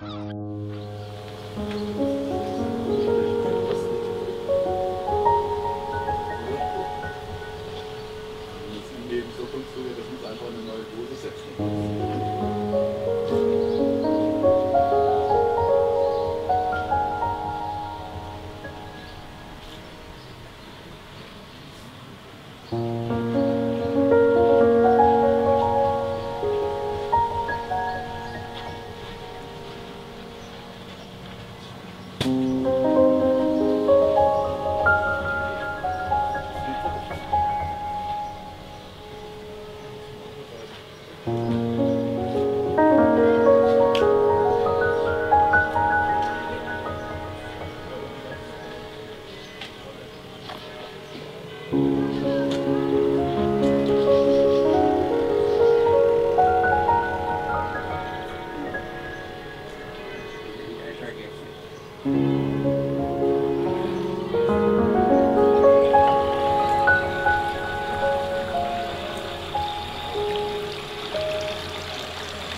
Thank mm -hmm. you. So konstruiert, das muss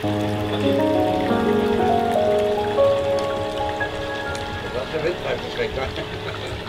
Das ist der Windpfeifenschwenker.